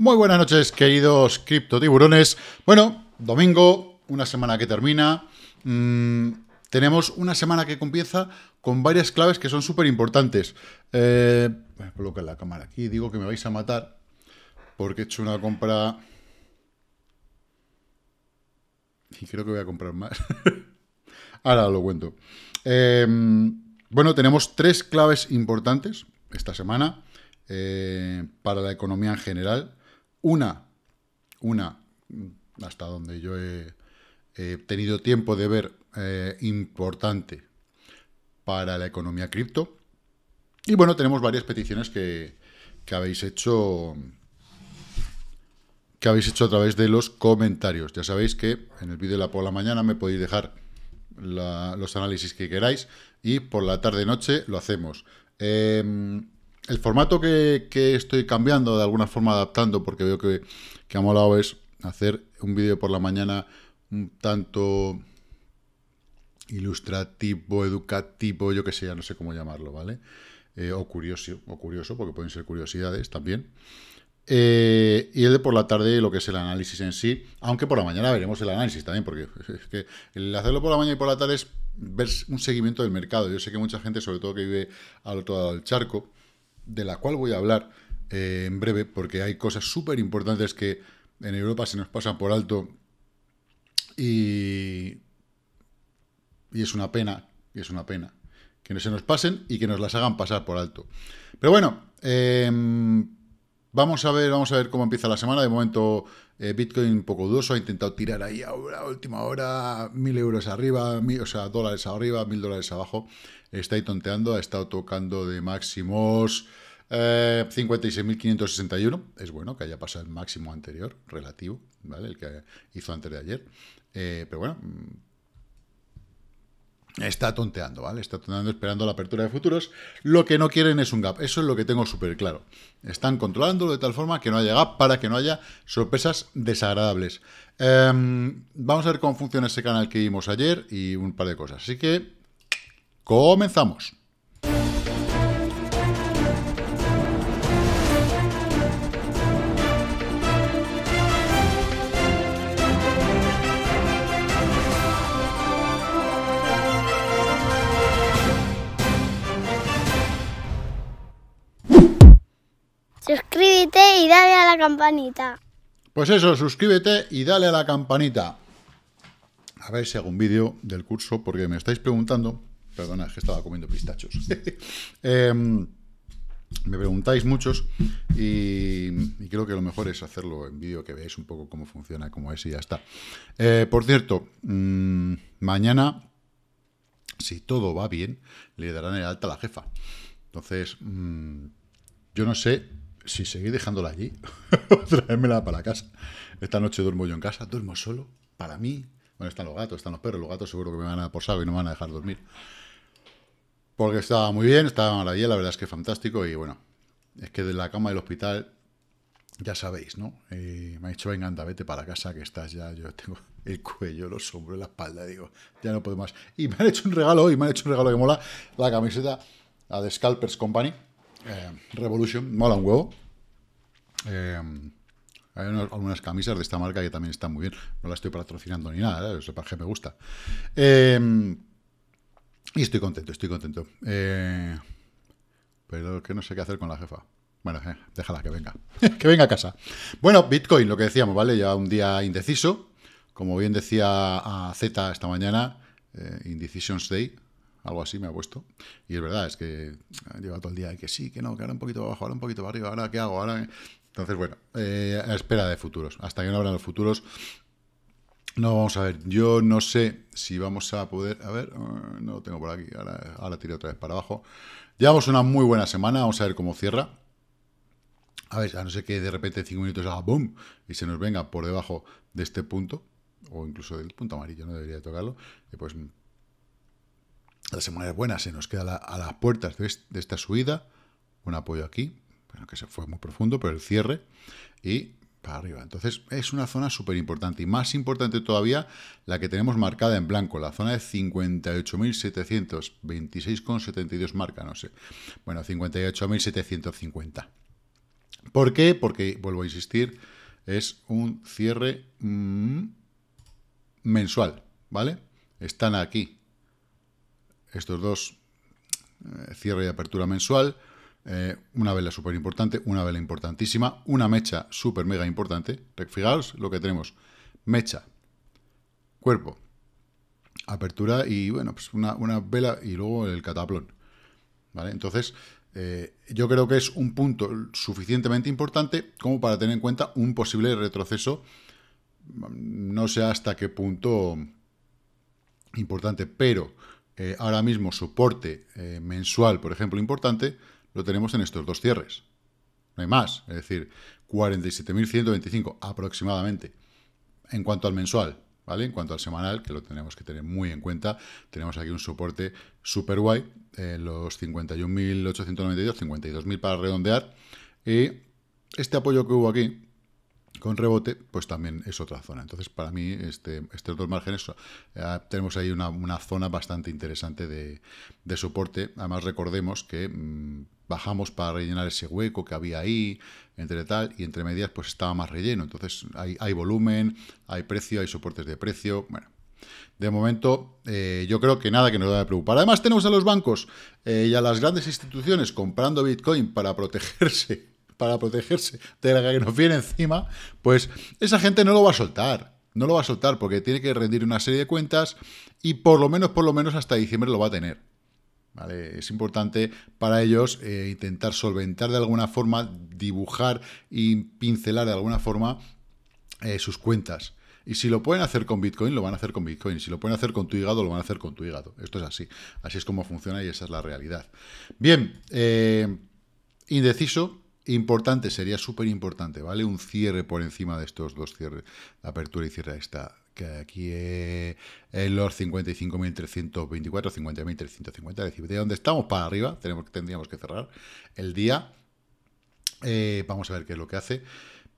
Muy buenas noches, queridos criptotiburones. Bueno, domingo, una semana que termina. Mm, tenemos una semana que comienza con varias claves que son súper importantes. Eh, voy a colocar la cámara aquí. Digo que me vais a matar porque he hecho una compra... Y creo que voy a comprar más. Ahora lo cuento. Eh, bueno, tenemos tres claves importantes esta semana eh, para la economía en general. Una, una, hasta donde yo he, tenido tiempo de ver, eh, importante para la economía cripto. Y bueno, tenemos varias peticiones que, que habéis hecho que habéis hecho a través de los comentarios. Ya sabéis que en el vídeo de la por la mañana me podéis dejar los análisis que queráis y por la tarde-noche lo hacemos. Eh, el formato que, estoy cambiando, de alguna forma adaptando, porque veo que, que ha molado, es hacer un vídeo por la mañana un tanto ilustrativo, educativo, yo que sé, ya no sé cómo llamarlo, ¿vale? Eh, o curioso, o curioso, porque pueden ser curiosidades también. Eh, y el de por la tarde, lo que es el análisis en sí, aunque por la mañana veremos el análisis también, porque es que el hacerlo por la mañana y por la tarde es ver un seguimiento del mercado. Yo sé que mucha gente, sobre todo que vive al otro lado del charco, de la cual voy a hablar eh, en breve, porque hay cosas súper importantes que en Europa se nos pasan por alto y, y es una pena, es una pena, que no se nos pasen y que nos las hagan pasar por alto. Pero bueno, em, vamos a ver, vamos a ver cómo empieza la semana. De momento, eh, Bitcoin un poco dudoso, ha intentado tirar ahí a última hora, mil euros arriba, o sea, dólares arriba, mil dólares abajo. Está ahí tonteando, ha estado tocando de máximos 56.561. Eh, es bueno que haya pasado el máximo anterior, relativo, ¿vale? El que hizo antes de ayer. Eh, pero bueno, está tonteando, ¿vale? Está tonteando esperando la apertura de futuros. Lo que no quieren es un gap. Eso es lo que tengo súper claro. Están controlándolo de tal forma que no haya gap para que no haya sorpresas desagradables. Em, vamos a ver cómo funciona ese canal que vimos ayer y un par de cosas. Así que comenzamos. Suscríbete y dale a la campanita. Pues eso, suscríbete y dale a la campanita. A ver si hago un vídeo del curso, porque me estáis preguntando. Perdona, es que estaba comiendo pistachos. Em, me preguntáis muchos y, creo que lo mejor es hacerlo en vídeo, que veáis un poco cómo funciona, cómo es y ya está. Eh, por cierto, mm, mañana, si todo va bien, le darán el alta a la jefa. Entonces, mm, yo no sé si seguí dejándola allí, traérmela para casa. Esta noche duermo yo en casa, duermo solo, para mí. Bueno, están los gatos, están los perros, los gatos seguro que me van a por y no me van a dejar dormir. Porque estaba muy bien, estaba maravilla, la verdad es que fantástico y bueno, es que de la cama del hospital, ya sabéis, ¿no? me ha dicho, venga, anda, vete para casa que estás ya, yo tengo el cuello, los hombros, la espalda, digo, ya no puedo más. Y me han hecho un regalo hoy, me han hecho un regalo que mola, la camiseta, la de Scalpers Company, eh, Revolution, mola un huevo. Eh, hay algunas camisas de esta marca que también están muy bien. No la estoy patrocinando ni nada, ¿eh? para que me gusta. y estoy contento, estoy contento. pero que no sé qué hacer con la jefa. Bueno, déjala que venga. que venga a casa. Bueno, Bitcoin, lo que decíamos, ¿vale? Ya un día indeciso. Como bien decía Z esta mañana, Indecisions Day, algo así me ha puesto. Y es verdad, es que lleva todo el día que sí, que no, que ahora un poquito abajo, ahora un poquito para arriba, ahora qué hago, ahora... Entonces, bueno, eh, a espera de futuros. Hasta que no abran los futuros, no vamos a ver. Yo no sé si vamos a poder... A ver, eh, no lo tengo por aquí, ahora, ahora tiro otra vez para abajo. Llevamos una muy buena semana, vamos a ver cómo cierra. A ver, a no ser que de repente en 5 minutos haga boom y se nos venga por debajo de este punto, o incluso del punto amarillo, no debería tocarlo, y pues la semana es buena, se nos queda a las puertas de, esta subida, un apoyo aquí, bueno, que se fue muy profundo, pero el cierre, y para arriba. Entonces es una zona súper importante y más importante todavía la que tenemos marcada en blanco, la zona de 58.700, 26,72 marca, no sé. Bueno, 58.750. ¿Por qué? Porque, vuelvo a insistir, es un cierre mm, mensual, ¿vale? Están aquí estos dos, eh, cierre y apertura mensual, eh, una vela súper importante, una vela importantísima, una mecha súper mega importante. Fijaos lo que tenemos. Mecha, cuerpo, apertura y, bueno, pues una, una vela y luego el cataplón. ¿Vale? Entonces, eh, yo creo que es un punto suficientemente importante como para tener en cuenta un posible retroceso. No sé hasta qué punto importante, pero eh, ahora mismo soporte eh, mensual, por ejemplo, importante, lo tenemos en estos dos cierres. No hay más, es decir, 47.125 aproximadamente en cuanto al mensual. ¿Vale? En cuanto al semanal, que lo tenemos que tener muy en cuenta, tenemos aquí un soporte super guay, eh, los 51.892, 52.000 para redondear, y este apoyo que hubo aquí, con rebote, pues también es otra zona. Entonces, para mí, este, estos dos márgenes, eh, tenemos ahí una, zona bastante interesante de, soporte. Además, recordemos que mm, bajamos para rellenar ese hueco que había ahí, entre tal, y entre medias, pues estaba más relleno. Entonces, hay, hay volumen, hay precio, hay soportes de precio. Bueno, de momento, eh, yo creo que nada que nos debe preocupar. Además, tenemos a los bancos eh, y a las grandes instituciones comprando Bitcoin para protegerse para protegerse de la que nos viene encima, pues esa gente no lo va a soltar. No lo va a soltar porque tiene que rendir una serie de cuentas y por lo menos, por lo menos hasta diciembre lo va a tener. ¿Vale? Es importante para ellos eh, intentar solventar de alguna forma, dibujar y pincelar de alguna forma eh, sus cuentas. Y si lo pueden hacer con Bitcoin, lo van a hacer con Bitcoin. Si lo pueden hacer con tu hígado, lo van a hacer con tu hígado. Esto es así. Así es como funciona y esa es la realidad. Bien, eh, indeciso, Importante, sería súper importante, ¿vale? Un cierre por encima de estos dos cierres, apertura y cierre esta, que aquí en los 55.324, 50.350, es decir, de donde estamos para arriba, tenemos, tendríamos que cerrar el día. Eh, vamos a ver qué es lo que hace.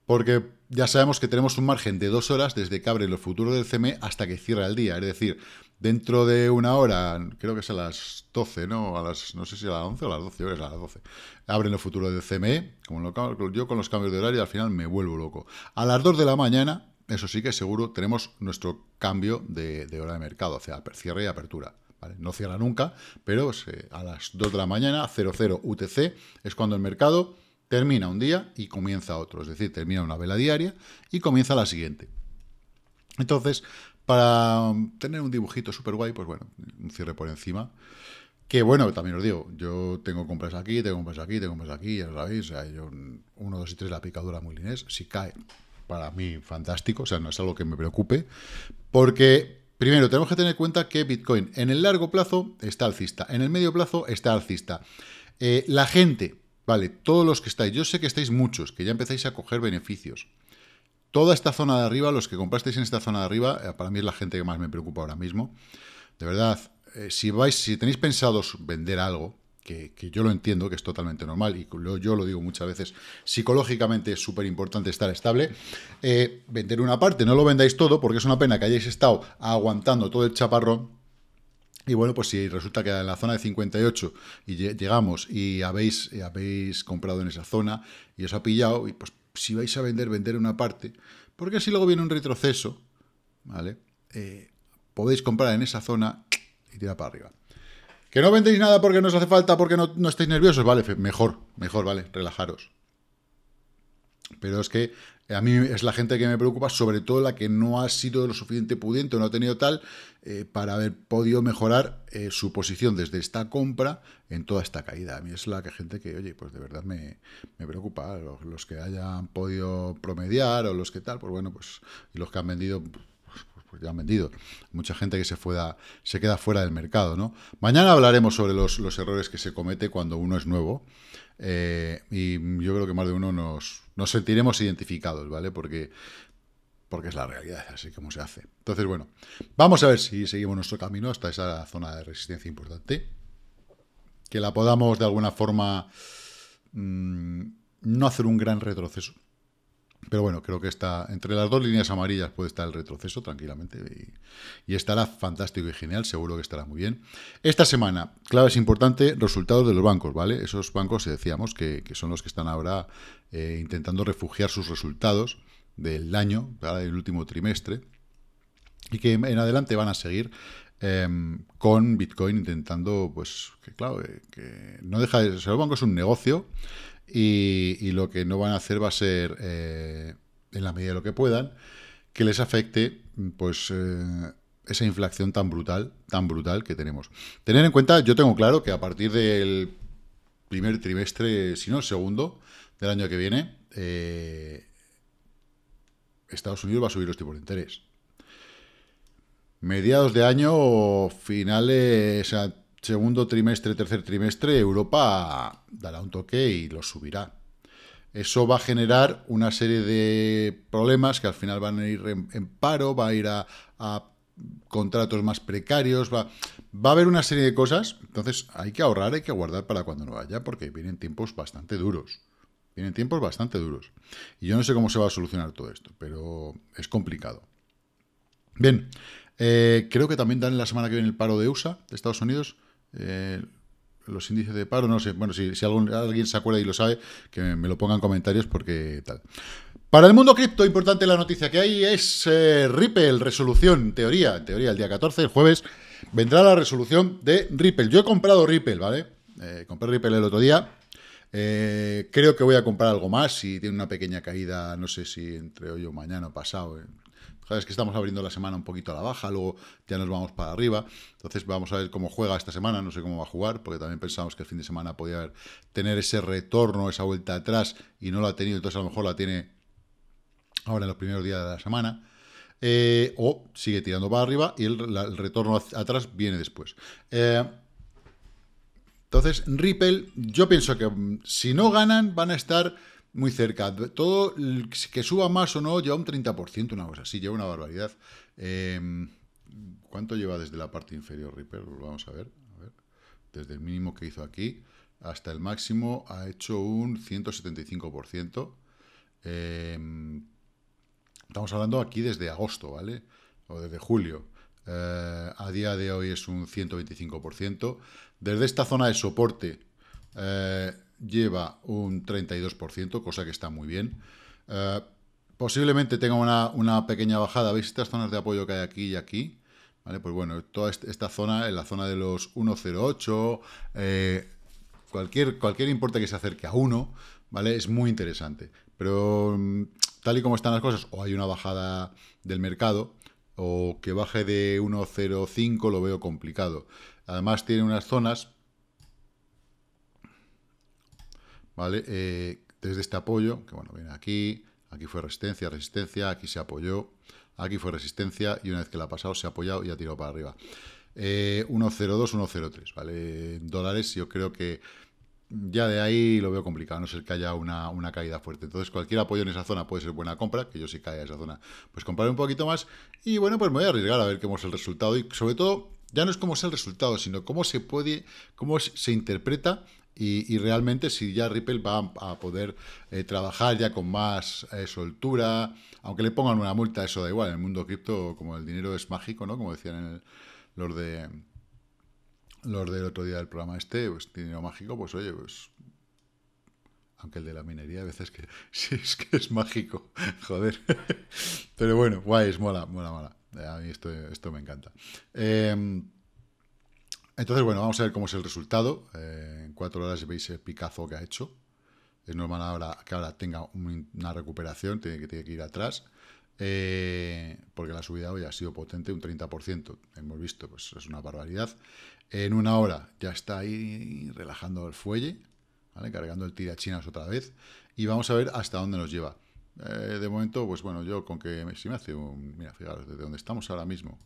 Porque ya sabemos que tenemos un margen de dos horas desde que abre los futuros del CME hasta que cierra el día. Es decir, dentro de una hora, creo que es a las 12, ¿no? A las, no sé si a las 11 o a las 12 horas, a las 12. Abren los futuros del CME, como yo con los cambios de horario al final me vuelvo loco. A las 2 de la mañana, eso sí que seguro, tenemos nuestro cambio de, hora de mercado, o sea, cierre y apertura. No cierra nunca, pero a las 2 de la mañana, 00 UTC, es cuando el mercado termina un día y comienza otro. Es decir, termina una vela diaria y comienza la siguiente. Entonces, para tener un dibujito súper guay, pues bueno, un cierre por encima. Que bueno, también os digo, yo tengo compras aquí, tengo compras aquí, tengo compras aquí, ya lo sabéis, o sea, yo 1, 2 y 3 la picadura muy linés, si cae, para mí fantástico, o sea, no es algo que me preocupe, porque primero tenemos que tener en cuenta que Bitcoin en el largo plazo está alcista, en el medio plazo está alcista. Eh, la gente, vale, todos los que estáis, yo sé que estáis muchos, que ya empezáis a coger beneficios, Toda esta zona de arriba, los que comprasteis en esta zona de arriba, eh, para mí es la gente que más me preocupa ahora mismo. De verdad, eh, si vais, si tenéis pensados vender algo, que, yo lo entiendo, que es totalmente normal, y yo lo digo muchas veces, psicológicamente es súper importante estar estable, eh, vender una parte, no lo vendáis todo, porque es una pena que hayáis estado aguantando todo el chaparrón, y bueno, pues si resulta que en la zona de 58 y llegamos y habéis, habéis comprado en esa zona y os ha pillado, y pues si vais a vender, vender una parte, porque así luego viene un retroceso, ¿vale? Eh, podéis comprar en esa zona y tirar para arriba. Que no vendéis nada porque no os hace falta, porque no, no estáis nerviosos, vale, mejor, mejor, vale, relajaros. Pero es que a mí es la gente que me preocupa, sobre todo la que no ha sido lo suficiente pudiente o no ha tenido tal eh, para haber podido mejorar eh, su posición desde esta compra en toda esta caída. A mí es la que gente que, oye, pues de verdad me, preocupa. Los, que hayan podido promediar o los que tal, pues bueno, pues y los que han vendido, pues, pues ya han vendido. Mucha gente que se, fuera, se queda fuera del mercado, ¿no? Mañana hablaremos sobre los, los errores que se comete cuando uno es nuevo. Eh, y yo creo que más de uno nos, nos sentiremos identificados, ¿vale? Porque, porque es la realidad, así como se hace. Entonces, bueno, vamos a ver si seguimos nuestro camino hasta esa zona de resistencia importante. Que la podamos de alguna forma mm, no hacer un gran retroceso. Pero bueno, creo que está entre las dos líneas amarillas puede estar el retroceso tranquilamente y, estará fantástico y genial, seguro que estará muy bien. Esta semana, clave es importante, resultados de los bancos, ¿vale? Esos bancos, decíamos, que, son los que están ahora eh, intentando refugiar sus resultados del año, del último trimestre, y que en adelante van a seguir em, con Bitcoin intentando, pues, que claro, eh, que no deja de ser, el banco es un negocio, y, lo que no van a hacer va a ser, eh, en la medida de lo que puedan, que les afecte pues eh, esa inflación tan brutal, tan brutal que tenemos. Tener en cuenta, yo tengo claro que a partir del primer trimestre, si no el segundo, del año que viene, eh, Estados Unidos va a subir los tipos de interés. Mediados de año, finales, o segundo trimestre, tercer trimestre, Europa dará un toque y lo subirá. Eso va a generar una serie de problemas que al final van a ir en, paro, va a ir a, contratos más precarios, va, va, a haber una serie de cosas. Entonces hay que ahorrar, hay que guardar para cuando no vaya, porque vienen tiempos bastante duros. Vienen tiempos bastante duros. Y yo no sé cómo se va a solucionar todo esto, pero es complicado. Bien, eh, creo que también dan la semana que viene el paro de USA, de Estados Unidos. Eh, los índices de paro, no sé, bueno, si, alguien se acuerda y lo sabe, que me, lo ponga en comentarios porque tal. Para el mundo cripto, importante la noticia que hay es eh, Ripple, resolución, teoría, teoría, el día 14, el jueves, vendrá la resolución de Ripple. Yo he comprado Ripple, ¿vale? Eh, compré Ripple el otro día. creo que voy a comprar algo más si tiene una pequeña caída, no sé si entre hoy o mañana o pasado, es que estamos abriendo la semana un poquito a la baja, luego ya nos vamos para arriba. Entonces vamos a ver cómo juega esta semana, no sé cómo va a jugar, porque también pensamos que el fin de semana podía tener ese retorno, esa vuelta atrás, y no lo ha tenido, entonces a lo mejor la tiene ahora en los primeros días de la semana. Eh, o sigue tirando para arriba y el, retorno atrás viene después. Eh, entonces, Ripple, yo pienso que mm, si no ganan, van a estar muy cerca. Todo que suba más o no lleva un 30%, una cosa así, lleva una barbaridad. Em, ¿Cuánto lleva desde la parte inferior Ripple? Vamos a ver, Desde el mínimo que hizo aquí hasta el máximo ha hecho un 175%. Em, estamos hablando aquí desde agosto, ¿vale? O desde julio. Eh, a día de hoy es un 125%. Desde esta zona de soporte eh, lleva un 32%, cosa que está muy bien. Eh, posiblemente tenga una, pequeña bajada. ¿Veis estas zonas de apoyo que hay aquí y aquí? ¿Vale? Pues bueno, toda esta zona, en la zona de los 1.08, eh, cualquier, cualquier importe que se acerque a 1, ¿vale? Es muy interesante. Pero mm, tal y como están las cosas, o hay una bajada del mercado, o que baje de 1.05 lo veo complicado. Además tiene unas zonas ¿vale? Eh, desde este apoyo, que bueno, viene aquí, aquí fue resistencia, resistencia, aquí se apoyó, aquí fue resistencia, y una vez que la ha pasado se ha apoyado y ha tirado para arriba. Eh, 1.02, 1.03, ¿vale? En dólares yo creo que ya de ahí lo veo complicado, no ser que haya una, una, caída fuerte. Entonces, cualquier apoyo en esa zona puede ser buena compra, que yo si cae a esa zona, pues compraré un poquito más. Y bueno, pues me voy a arriesgar a ver cómo es el resultado. Y sobre todo, ya no es cómo es el resultado, sino cómo se puede, cómo se interpreta y, realmente si ya Ripple va a poder eh, trabajar ya con más eh, soltura, aunque le pongan una multa, eso da igual, en el mundo cripto como el dinero es mágico, ¿no? Como decían el, los de los del otro día del programa este, pues dinero mágico, pues oye, pues aunque el de la minería a veces que sí es que es mágico, joder. Pero bueno, guay, es mola, mola, mola. A mí esto, esto me encanta. Eh, entonces, bueno, vamos a ver cómo es el resultado. Eh, en cuatro horas veis el picazo que ha hecho. Es normal ahora que ahora tenga una recuperación, tiene que, ir atrás. Eh, porque la subida hoy ha sido potente, un 30%. Hemos visto, pues es una barbaridad. En una hora ya está ahí relajando el fuelle, ¿vale? cargando el tirachinas otra vez. Y vamos a ver hasta dónde nos lleva. Eh, de momento, pues bueno, yo con que si me hace un. Mira, fijaros, desde donde estamos ahora mismo,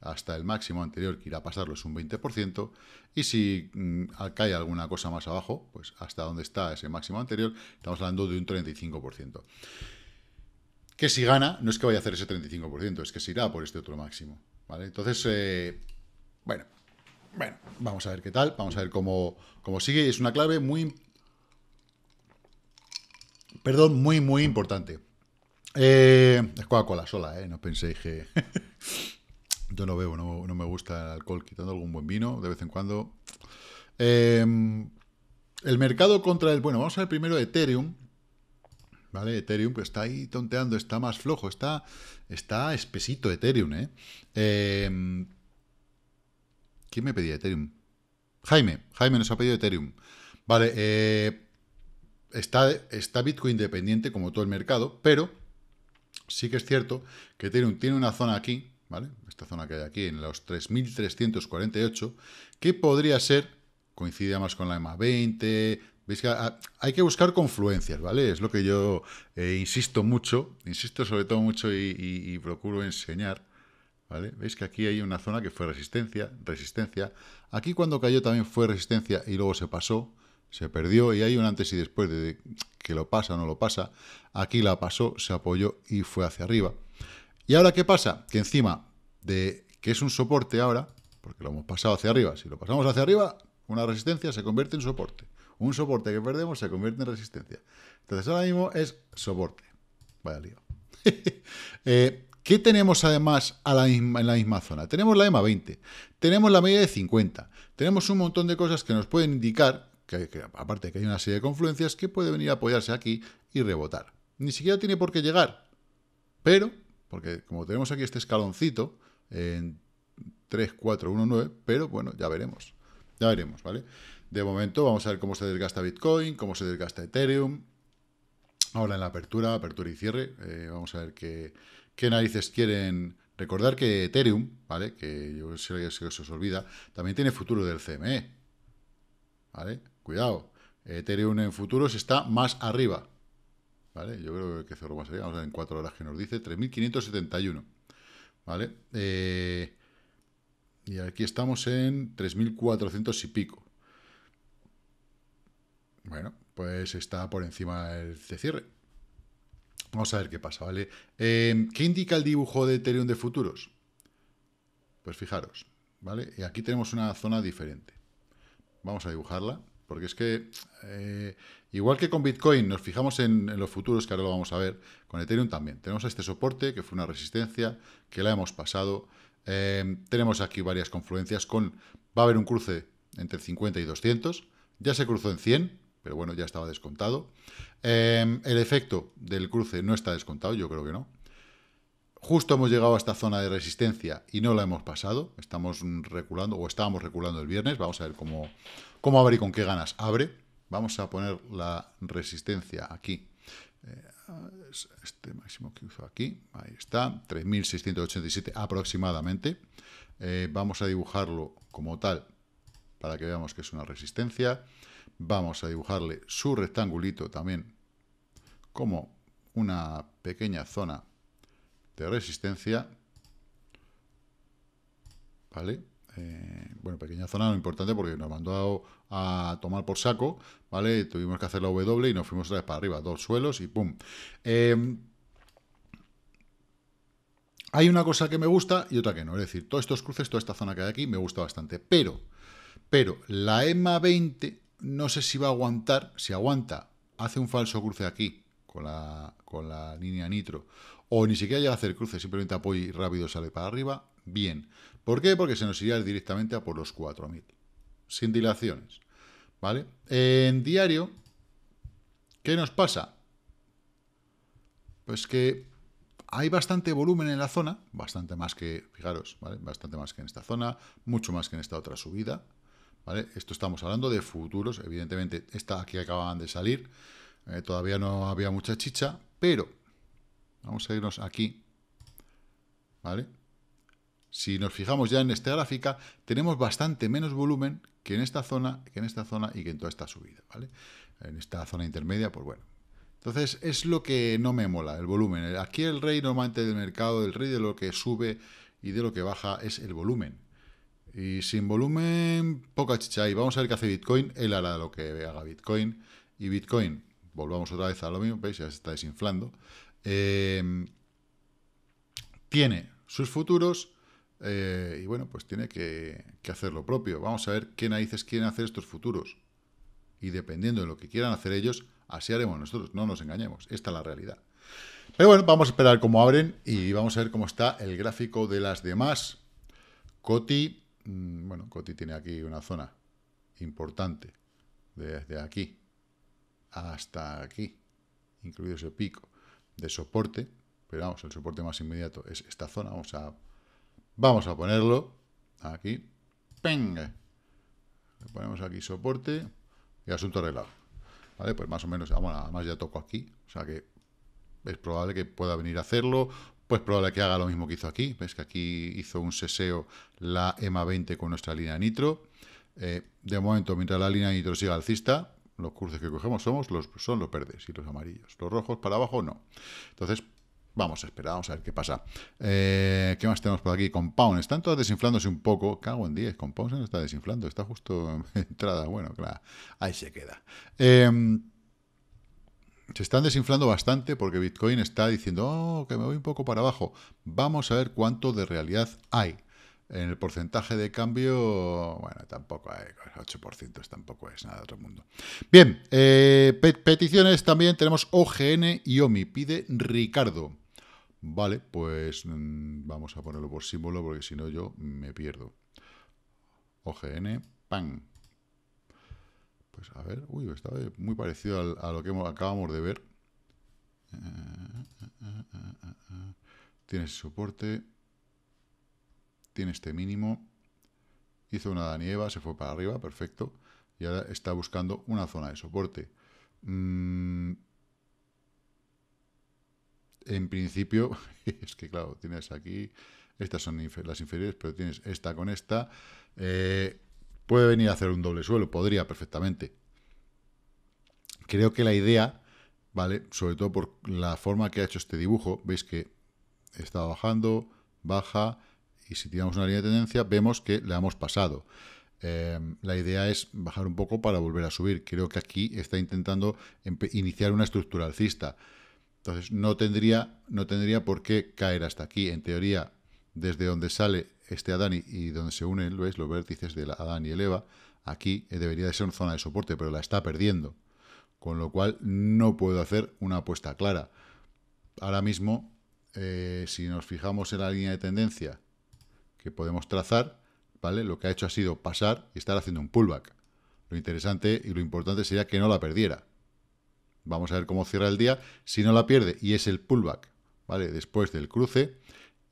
hasta el máximo anterior, que irá a pasarlo, es un 20%, y si mm, cae alguna cosa más abajo, pues hasta donde está ese máximo anterior, estamos hablando de un 35%. Que si gana, no es que vaya a hacer ese 35%, es que se irá por este otro máximo. ¿vale? Entonces, eh, bueno, bueno, vamos a ver qué tal, vamos a ver cómo, cómo sigue. Es una clave muy, perdón, muy, muy importante. Eh, es Coca-Cola sola, ¿eh? No penséis que... Yo no bebo, no, no, me gusta el alcohol, quitando algún buen vino de vez en cuando. Eh, el mercado contra el... Bueno, vamos a ver primero Ethereum. ¿Vale? Ethereum pues está ahí tonteando, está más flojo, está, está espesito Ethereum, ¿eh? eh quién me pedía Ethereum? Jaime, Jaime nos ha pedido Ethereum. Vale, eh, está, está Bitcoin independiente como todo el mercado, pero sí que es cierto que Ethereum tiene una zona aquí, ¿vale? Esta zona que hay aquí, en los 3.348, que podría ser, coincide más con la EMA 20, veis que hay que buscar confluencias, ¿vale? Es lo que yo eh, insisto mucho, insisto sobre todo mucho y, procuro enseñar, ¿vale? Veis que aquí hay una zona que fue resistencia, resistencia. Aquí cuando cayó también fue resistencia y luego se pasó, se perdió y hay un antes y después de que lo pasa o no lo pasa. Aquí la pasó, se apoyó y fue hacia arriba. ¿Y ahora qué pasa? Que encima de que es un soporte ahora, porque lo hemos pasado hacia arriba, si lo pasamos hacia arriba, una resistencia se convierte en soporte. Un soporte que perdemos se convierte en resistencia. Entonces ahora mismo es soporte. Vaya lío. Eh, ¿Qué tenemos además en la misma zona? Tenemos la EMA 20, tenemos la media de 50, tenemos un montón de cosas que nos pueden indicar que, aparte de que hay una serie de confluencias, que puede venir a apoyarse aquí y rebotar. Ni siquiera tiene por qué llegar, pero, porque como tenemos aquí este escaloncito en 3, 4, 1, 9, pero bueno, ya veremos. Ya veremos, ¿vale? De momento vamos a ver cómo se desgasta Bitcoin, cómo se desgasta Ethereum. Ahora en la apertura, apertura y cierre, eh, vamos a ver qué, qué narices quieren Recordar que Ethereum, ¿vale? Que yo sé que se os olvida, también tiene futuro del CME. ¿Vale? Cuidado, Ethereum en futuros está más arriba. ¿Vale? Yo creo que cerró más arriba. Vamos a ver en cuatro horas que nos dice 3.571. ¿Vale? Eh, y aquí estamos en 3.400 y pico. Bueno, pues está por encima del de cierre. Vamos a ver qué pasa, ¿vale? Eh, ¿Qué indica el dibujo de Ethereum de futuros? Pues fijaros, ¿vale? Y aquí tenemos una zona diferente. Vamos a dibujarla. Porque es que, eh, igual que con Bitcoin, nos fijamos en, los futuros, que ahora lo vamos a ver, con Ethereum también. Tenemos este soporte, que fue una resistencia, que la hemos pasado. Eh, tenemos aquí varias confluencias con... Va a haber un cruce entre 50 y 200. Ya se cruzó en 100, pero bueno, ya estaba descontado. Eh, el efecto del cruce no está descontado, yo creo que no. Justo hemos llegado a esta zona de resistencia y no la hemos pasado. Estamos reculando, o estábamos reculando el viernes. Vamos a ver cómo, cómo abre y con qué ganas abre. Vamos a poner la resistencia aquí. Eh, este máximo que uso aquí. Ahí está. 3.687 aproximadamente. Eh, vamos a dibujarlo como tal para que veamos que es una resistencia. Vamos a dibujarle su rectangulito también como una pequeña zona de resistencia. ¿Vale? Eh, bueno, pequeña zona no importante porque nos mandó a, tomar por saco, ¿vale? Tuvimos que hacer la W y nos fuimos otra vez para arriba, dos suelos y ¡pum! Eh, hay una cosa que me gusta y otra que no, es decir, todos estos cruces, toda esta zona que hay aquí me gusta bastante, pero, pero la EMA 20 no sé si va a aguantar, si aguanta, hace un falso cruce aquí con la, con la línea nitro o ni siquiera llega a hacer cruce, simplemente apoya y rápido sale para arriba, bien. ¿Por qué? Porque se nos iría directamente a por los 4.000, sin dilaciones. ¿Vale? En diario, ¿qué nos pasa? Pues que hay bastante volumen en la zona, bastante más que, fijaros, ¿vale? Bastante más que en esta zona, mucho más que en esta otra subida, ¿vale? Esto estamos hablando de futuros, evidentemente, esta aquí acababan de salir, eh, todavía no había mucha chicha, pero Vamos a irnos aquí. ¿Vale? Si nos fijamos ya en esta gráfica, tenemos bastante menos volumen que en esta zona, que en esta zona y que en toda esta subida, ¿vale? En esta zona intermedia, pues bueno. Entonces, es lo que no me mola, el volumen. Aquí el rey normalmente del mercado, el rey de lo que sube y de lo que baja es el volumen. Y sin volumen, poca chicha. Y vamos a ver qué hace Bitcoin. Él hará lo que haga Bitcoin. Y Bitcoin, volvamos otra vez a lo mismo, veis, ya se está desinflando. Eh, tiene sus futuros eh, y bueno, pues tiene que, hacer lo propio. Vamos a ver qué narices quieren hacer estos futuros. Y dependiendo de lo que quieran hacer ellos, así haremos nosotros. No nos engañemos. Esta es la realidad. Pero bueno, vamos a esperar cómo abren y vamos a ver cómo está el gráfico de las demás. Coti, mm, bueno, Coti tiene aquí una zona importante, desde aquí hasta aquí, incluido ese pico de soporte, pero vamos, el soporte más inmediato es esta zona, vamos a, vamos a ponerlo aquí, ¡Peng! Le ponemos aquí soporte y asunto arreglado. ¿Vale? Pues más o menos, bueno, además ya toco aquí, o sea que es probable que pueda venir a hacerlo, pues probable que haga lo mismo que hizo aquí. Ves que aquí hizo un seseo la EMA 20 con nuestra línea nitro. Eh, de momento, mientras la línea nitro siga alcista, los cruces que cogemos somos los, son los verdes y los amarillos. Los rojos para abajo no. Entonces, vamos a esperar, vamos a ver qué pasa. Eh, ¿Qué más tenemos por aquí? Compound. Están todas desinflándose un poco. Cago en 10. Compound se no está desinflando. Está justo en entrada. Bueno, claro. Ahí se queda. Eh, se están desinflando bastante porque Bitcoin está diciendo, oh, que me voy un poco para abajo. Vamos a ver cuánto de realidad hay. En el porcentaje de cambio, bueno, tampoco hay, 8% tampoco es nada de otro mundo. Bien, eh, peticiones también tenemos OGN y OMI, pide Ricardo. Vale, pues mm, vamos a ponerlo por símbolo porque si no yo me pierdo. OGN, pan. Pues a ver, uy, está muy parecido a lo que acabamos de ver. Tiene soporte. Tiene este mínimo. Hizo una Danieva, se fue para arriba, perfecto. Y ahora está buscando una zona de soporte. Mm, en principio, es que claro, tienes aquí, estas son las inferiores, pero tienes esta con esta. Eh, Puede venir a hacer un doble suelo, podría perfectamente. Creo que la idea, ¿vale? Sobre todo por la forma que ha hecho este dibujo, veis que está bajando, baja, y si tiramos una línea de tendencia, vemos que le hemos pasado. Em, la idea es bajar un poco para volver a subir. Creo que aquí está intentando iniciar una estructura alcista. Entonces, no tendría, no tendría por qué caer hasta aquí. En teoría, desde donde sale este Adani y donde se unen los vértices de la Adán y el EVA, aquí debería de ser una zona de soporte, pero la está perdiendo. Con lo cual no puedo hacer una apuesta clara. Ahora mismo, eh, si nos fijamos en la línea de tendencia que podemos trazar, ¿vale? Lo que ha hecho ha sido pasar y estar haciendo un pullback. Lo interesante y lo importante sería que no la perdiera. Vamos a ver cómo cierra el día. Si no la pierde y es el pullback, ¿vale? Después del cruce,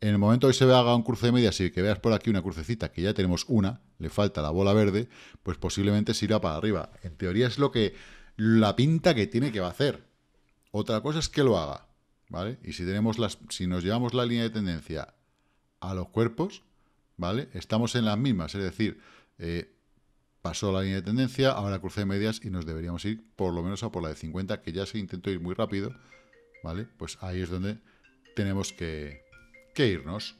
en el momento que se haga un cruce de medias y que veas por aquí una crucecita, que ya tenemos una, le falta la bola verde, pues posiblemente se irá para arriba. En teoría es lo que la pinta que tiene que va a hacer. Otra cosa es que lo haga, ¿vale? Y si tenemos las, si nos llevamos la línea de tendencia a los cuerpos, ¿vale? Estamos en las mismas, es decir, eh, pasó la línea de tendencia, ahora cruce de medias y nos deberíamos ir por lo menos a por la de 50, que ya se intentó ir muy rápido, ¿vale? Pues ahí es donde tenemos que, que irnos.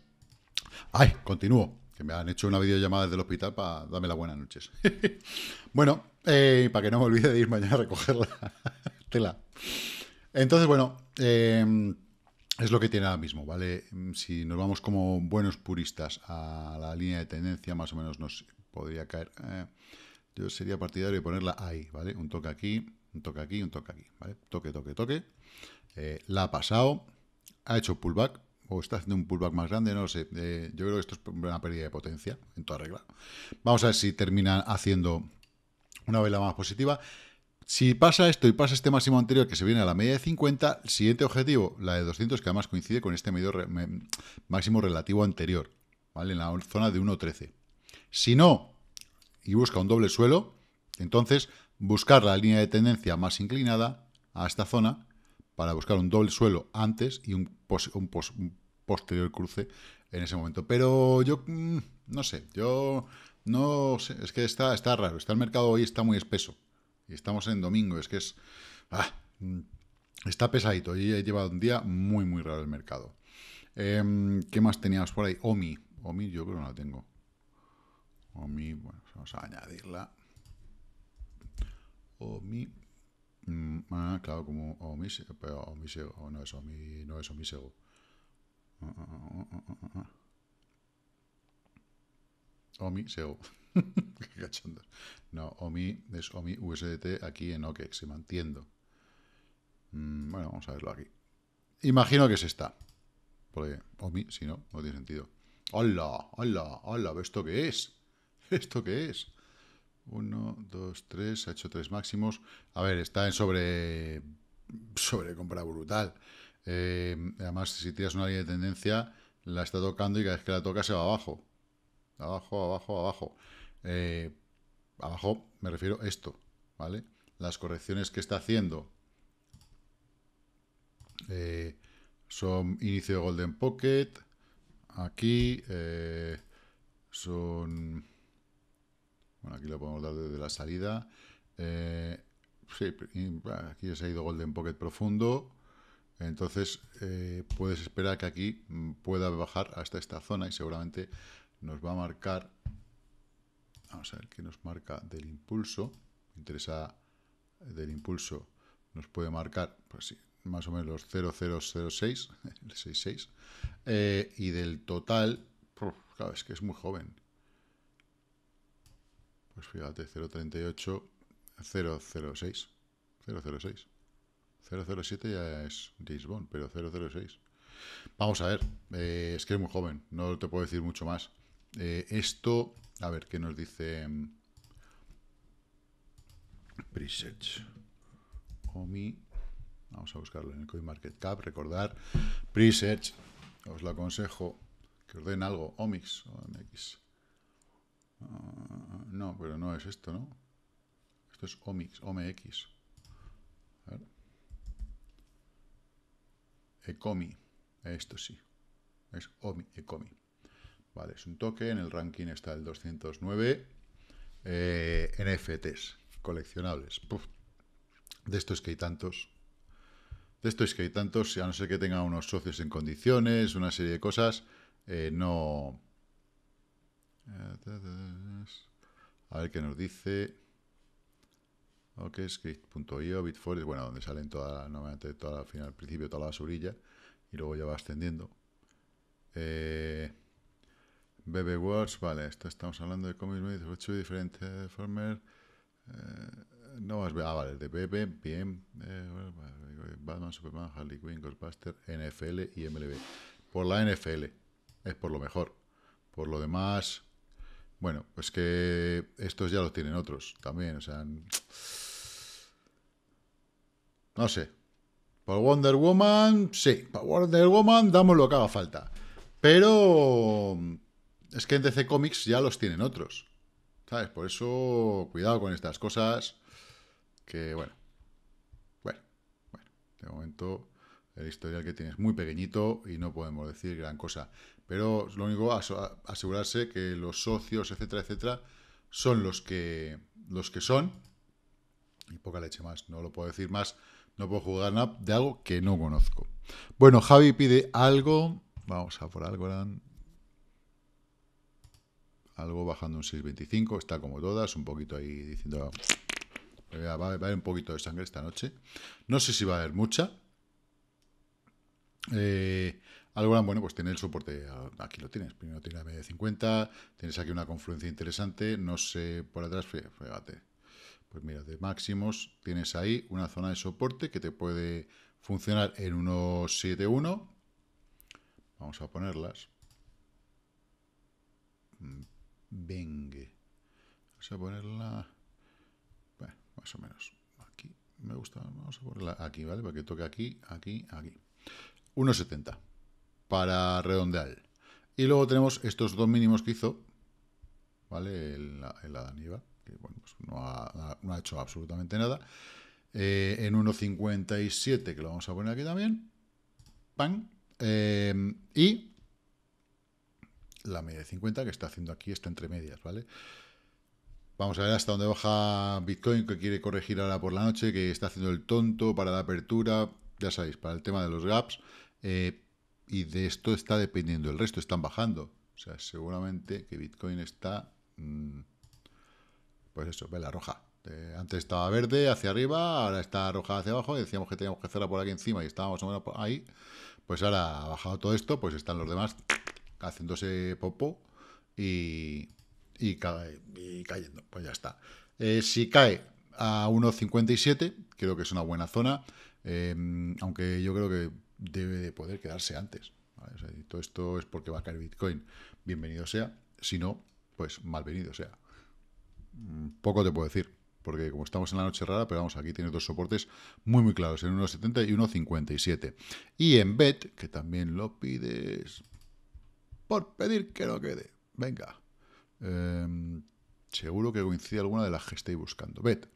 Ay, continúo, que me han hecho una videollamada desde el hospital para darme las buenas noches. bueno, eh, para que no me olvide de ir mañana a recoger la tela. Entonces, bueno, em, es lo que tiene ahora mismo, ¿vale? Si nos vamos como buenos puristas a la línea de tendencia, más o menos nos podría caer. Eh, yo sería partidario de ponerla ahí, ¿vale? Un toque aquí, un toque aquí, un toque aquí, ¿vale? Toque, toque, toque. Eh, la ha pasado, ha hecho pullback, o está haciendo un pullback más grande, no lo sé. Eh, yo creo que esto es una pérdida de potencia en toda regla. Vamos a ver si termina haciendo una vela más positiva. Si pasa esto y pasa este máximo anterior que se viene a la media de 50, el siguiente objetivo, la de 200, que además coincide con este medio máximo relativo anterior, ¿vale? En la zona de 1.13. Si no, y busca un doble suelo, entonces buscar la línea de tendencia más inclinada a esta zona para buscar un doble suelo antes y un, posterior cruce en ese momento. Pero yo mm, no sé, yo no sé, es que está, está raro, está el mercado hoy está muy espeso. Y estamos en domingo, es que es... Ah, mm, está pesadito y he llevado un día muy, muy raro el mercado. Em, ¿Qué más teníamos por ahí? OMI. OMI yo creo que no la tengo. OMI, bueno, vamos a añadirla. OMI. Mm, ah, claro, como Omisego, pero Omisego, o no es Omi, no es Omisego. Ah, ah, ah, Omisego. Qué cachondo. No, Omi es Omi USDT aquí en OKEX, se mantiendo. Mm, bueno, vamos a verlo aquí. imagino que es esta. Porque OMI, si no, no tiene sentido. ¡Hola! ¡Hola! ¡Hola! ¿Esto qué es? ¿Esto qué es? Uno, dos, tres, ha hecho tres máximos. A ver, está en sobre, sobre compra brutal. Eh, además, si tiras una línea de tendencia, la está tocando y cada vez que la toca se va abajo. Abajo, abajo, abajo. Eh, abajo me refiero a esto, ¿vale? Las correcciones que está haciendo eh, son inicio de Golden Pocket. Aquí son bueno, aquí lo podemos dar desde la salida. Eh, sí, aquí se ha ido Golden Pocket profundo. Entonces, eh, puedes esperar que aquí mm, pueda bajar hasta esta zona y seguramente nos va a marcar. Vamos a ver qué nos marca del impulso. Me interesa del impulso. Nos puede marcar, pues sí, más o menos los 0006, el 66. Eh, y del total, claro, es que es muy joven. Pues fíjate, 038, 006. 006. 007 ya es James Bond, pero 006. Vamos a ver, eh, es que es muy joven, no te puedo decir mucho más. Eh, esto, a ver, ¿qué nos dice? Presearch. OMI. Vamos a buscarlo en el CoinMarketCap. Recordar, Presearch. Os lo aconsejo que os den algo. OMIX. OMX. Ah, no, pero no es esto, ¿no? Esto es OMX, OMX. Ecomi. Esto sí. Es OMI, Ecomi. Vale, es un toque. En el ranking está el 209. Eh, NFTs, coleccionables. De estos que hay tantos. De estos que hay tantos, a no ser que tenga unos socios en condiciones, una serie de cosas, eh, no, a ver qué nos dice. Ok, script.io, bitforest, bueno, donde salen toda, nuevamente, toda, al final, al principio, toda la basurilla, y luego ya va ascendiendo. Eh, BB Words, vale, esto estamos hablando de Comics 8 diferentes former. Eh, no más, ah, vale, de BB, bien, eh, Batman, Superman, Harley Quinn, Ghostbuster, NFL y MLB. Por la NFL, es por lo mejor. Por lo demás, bueno, pues que estos ya los tienen otros también, o sea... No sé. Por Wonder Woman, sí. Por Wonder Woman damos lo que haga falta. Pero es que en DC Comics ya los tienen otros. ¿Sabes? Por eso, cuidado con estas cosas. Que bueno. Bueno, bueno. De momento, el historial que tienes es muy pequeñito y no podemos decir gran cosa. Pero lo único, asegurarse que los socios, etcétera, etcétera, son los que, los que son. Y poca leche más. No lo puedo decir más. No puedo jugar nada de algo que no conozco. Bueno, Javi pide algo. Vamos a por algo. Algo bajando un 6.25. Está como todas. Un poquito ahí diciendo... Va a haber un poquito de sangre esta noche. No sé si va a haber mucha. Eh, Algorand, bueno, pues tiene el soporte, aquí lo tienes, primero tiene la media de 50, tienes aquí una confluencia interesante, no sé, por atrás, fíjate, pues mira, de máximos tienes ahí una zona de soporte que te puede funcionar en 1.71, vamos a ponerlas, venga, vamos a ponerla, bueno, más o menos, aquí, me gusta, vamos a ponerla aquí, ¿vale? Para que toque aquí, aquí, aquí, 1.70 para redondear. Y luego tenemos estos dos mínimos que hizo, ¿vale? El, el Adaniva, que bueno, pues no, ha, hecho absolutamente nada. Eh, en 1.57, que lo vamos a poner aquí también. ¡Pam! Eh, y la media de 50 que está haciendo aquí está entre medias, ¿vale? Vamos a ver hasta dónde baja Bitcoin, que quiere corregir ahora por la noche, que está haciendo el tonto para la apertura, ya sabéis, para el tema de los gaps. Eh, y de esto está dependiendo, el resto están bajando. O sea, seguramente que Bitcoin está, mm, pues eso, vela roja. antes estaba verde hacia arriba, ahora está roja hacia abajo, decíamos que teníamos que cerrar por aquí encima y estábamos o menos ahí. Pues ahora ha bajado todo esto, pues están los demás haciéndose popo y, y, cayendo. Pues ya está. Eh, si cae a 1.57, creo que es una buena zona, eh, aunque yo creo que debe de poder quedarse antes. todo esto es porque va a caer Bitcoin. Bienvenido sea. Si no, pues malvenido sea. Mm, poco te puedo decir, porque como estamos en la noche rara, pero vamos, aquí tiene dos soportes muy muy claros, en 1.70 y 1.57. Y en BET, que también lo pides por pedir que no quede. Venga. Em, seguro que coincide alguna de las que estéis buscando. BET.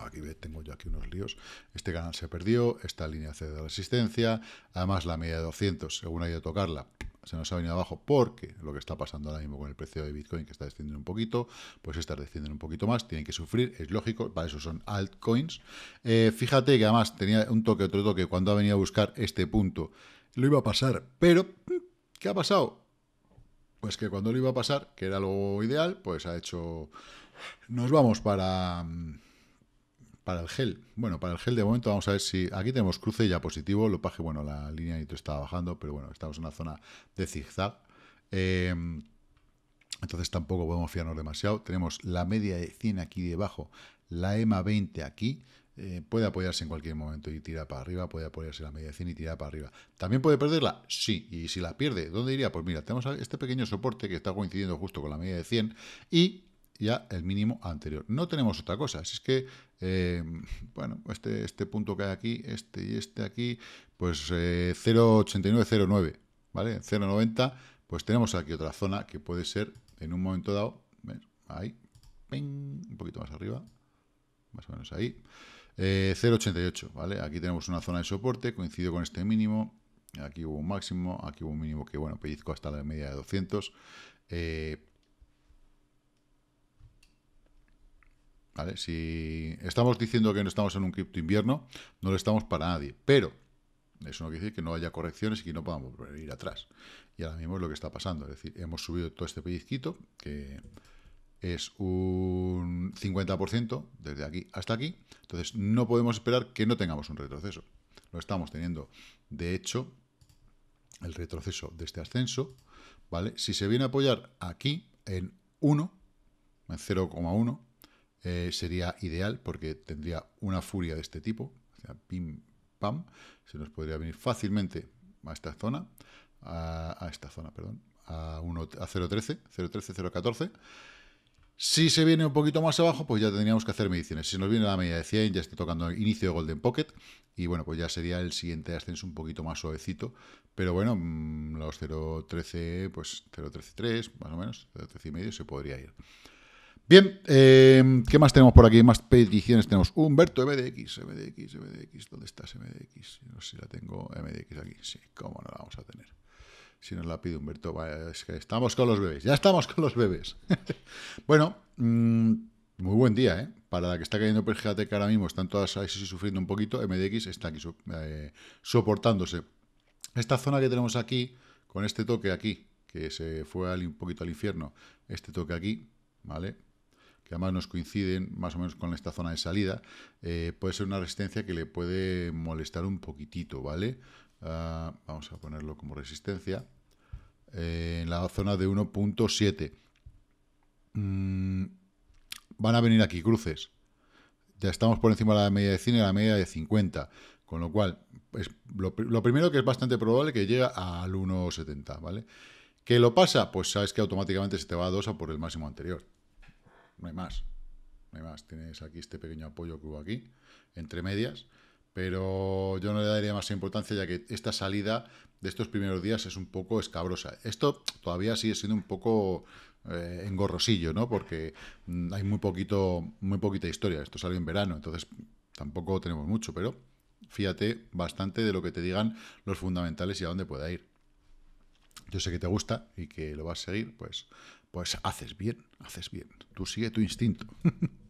Aquí tengo yo aquí unos líos. Este canal se perdió, esta línea cede de resistencia, además la media de 200, según ha ido a tocarla, se nos ha venido abajo porque lo que está pasando ahora mismo con el precio de Bitcoin que está descendiendo un poquito, pues estas descienden un poquito más, tienen que sufrir, es lógico, para eso son altcoins. Eh, fíjate que además tenía un toque, otro toque, cuando ha venido a buscar este punto, lo iba a pasar, pero ¿qué ha pasado? Pues que cuando lo iba a pasar, que era lo ideal, pues ha hecho... Nos vamos para para el gel. Bueno, para el gel de momento vamos a ver si... Aquí tenemos cruce ya positivo. Lo paje, bueno, la línea nitro estaba bajando, pero bueno, estamos en una zona de zigzag. Em, entonces tampoco podemos fiarnos demasiado. Tenemos la media de 100 aquí debajo, la EMA 20 aquí. Eh, puede apoyarse en cualquier momento y tirar para arriba, puede apoyarse la media de 100 y tirar para arriba. ¿También puede perderla? Sí. Y si la pierde, ¿dónde iría? Pues mira, tenemos este pequeño soporte que está coincidiendo justo con la media de 100 y ya el mínimo anterior. No tenemos otra cosa. Si es que, eh, bueno, este, este punto que hay aquí, este y este aquí, pues eh, 0,8909, ¿vale? 0,90, pues tenemos aquí otra zona que puede ser en un momento dado, ahí, un poquito más arriba, más o menos ahí, 0,88, eh, ¿vale? Aquí tenemos una zona de soporte, coincido con este mínimo, aquí hubo un máximo, aquí hubo un mínimo que, bueno, pellizco hasta la media de 200, eh, Si estamos diciendo que no estamos en un cripto invierno, no lo estamos para nadie. Pero eso no quiere decir que no haya correcciones y que no podamos ir atrás. Y ahora mismo es lo que está pasando. Es decir, hemos subido todo este pellizquito, que es un 50% desde aquí hasta aquí. Entonces, no podemos esperar que no tengamos un retroceso. Lo estamos teniendo. De hecho, el retroceso de este ascenso, ¿vale? Si se viene a apoyar aquí en 1, en 0,1, eh, sería ideal porque tendría una furia de este tipo, pim, pam, se nos podría venir fácilmente a esta zona, a, esta zona, perdón, a, 1, a 0.13, 0.13, 0.14. Si se viene un poquito más abajo, pues ya tendríamos que hacer mediciones. Si nos viene la media de 100, ya está tocando el inicio de Golden Pocket. Y bueno, pues ya sería el siguiente ascenso un poquito más suavecito. Pero bueno, mm, los 0.13, pues 0.13.3, más o menos, 0.13 y medio se podría ir. Bien, eh, ¿qué más tenemos por aquí? Más peticiones tenemos. Humberto, MDX, MDX, MDX. ¿Dónde estás, MDX? No sé si la tengo MDX aquí. Sí, ¿cómo no la vamos a tener? Si nos la pide Humberto, es que estamos con los bebés. Ya estamos con los bebés. bueno, mm, muy buen día, ¿eh? Para la que está cayendo, fíjate que ahora mismo están todas ahí sufriendo un poquito. MDX está aquí eh, soportándose. Esta zona que tenemos aquí, con este toque aquí, que se fue un poquito al infierno, este toque aquí, ¿vale? que además nos coinciden más o menos con esta zona de salida, eh, puede ser una resistencia que le puede molestar un poquitito, ¿vale? Ah, vamos a ponerlo como resistencia. Eh, en la zona de 1.7. Mm, van a venir aquí cruces. Ya estamos por encima de la media de 100 y la media de 50. Con lo cual, es lo, primero que es bastante probable que llegue al 1.70, ¿vale? ¿Qué lo pasa? Pues sabes que automáticamente se te va a 2 a por el máximo anterior no hay más. No hay más. Tienes aquí este pequeño apoyo que hubo aquí, entre medias. Pero yo no le daría más importancia ya que esta salida de estos primeros días es un poco escabrosa. Esto todavía sigue siendo un poco eh, engorrosillo, ¿no? Porque mm, hay muy poquito, muy poquita historia. Esto salió en verano, entonces tampoco tenemos mucho, pero fíjate bastante de lo que te digan los fundamentales y a dónde pueda ir. Yo sé que te gusta y que lo vas a seguir, pues pues haces bien, haces bien. Tú sigue tu instinto.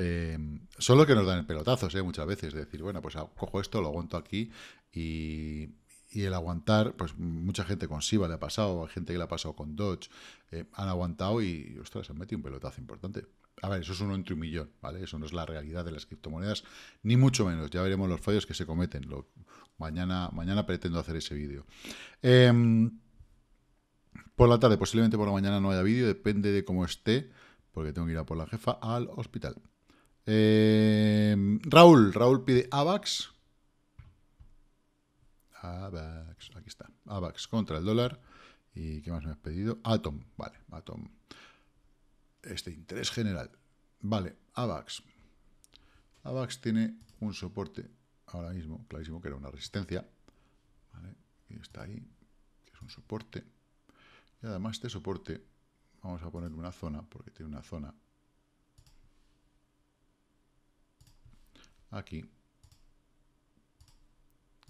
eh, solo que nos dan pelotazos, ¿eh? muchas veces. De decir, bueno, pues cojo esto, lo aguanto aquí y, el aguantar, pues mucha gente con Siva le ha pasado, hay gente que le ha pasado con Dodge, eh, han aguantado y, ostras, han metido un pelotazo importante. A ver, eso es uno entre un millón, ¿vale? Eso no es la realidad de las criptomonedas, ni mucho menos. Ya veremos los fallos que se cometen. mañana, mañana pretendo hacer ese vídeo. Eh, por la tarde, posiblemente por la mañana no haya vídeo, depende de cómo esté, porque tengo que ir a por la jefa al hospital. Eh, Raúl, Raúl pide AVAX. AVAX, aquí está. AVAX contra el dólar. ¿Y qué más me has pedido? Atom, vale, Atom. Este interés general. Vale, AVAX. AVAX tiene un soporte ahora mismo, clarísimo que era una resistencia. Y está ahí, que es un soporte. Y además este soporte, vamos a poner una zona, porque tiene una zona aquí,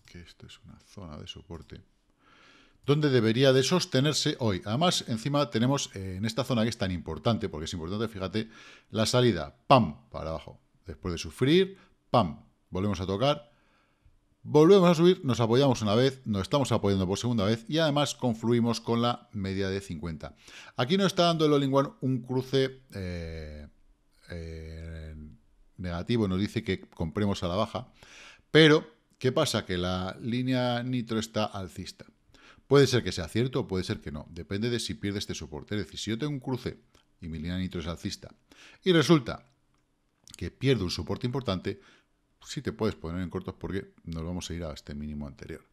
que esto es una zona de soporte, donde debería de sostenerse hoy. Además, encima tenemos eh, en esta zona que es tan importante, porque es importante, fíjate, la salida, ¡pam!, para abajo. Después de sufrir, ¡pam!, volvemos a tocar, volvemos a subir, nos apoyamos una vez, nos estamos apoyando por segunda vez y además confluimos con la media de 50. Aquí nos está dando el All One un cruce eh, negativo, nos dice que compremos a la baja, pero ¿qué pasa? Que la línea nitro está alcista. Puede ser que sea cierto o puede ser que no. Depende de si pierde este soporte. Es decir, si yo tengo un cruce y mi línea nitro es alcista y resulta que pierdo un soporte importante, sí te puedes poner en cortos porque nos vamos a ir a este mínimo anterior.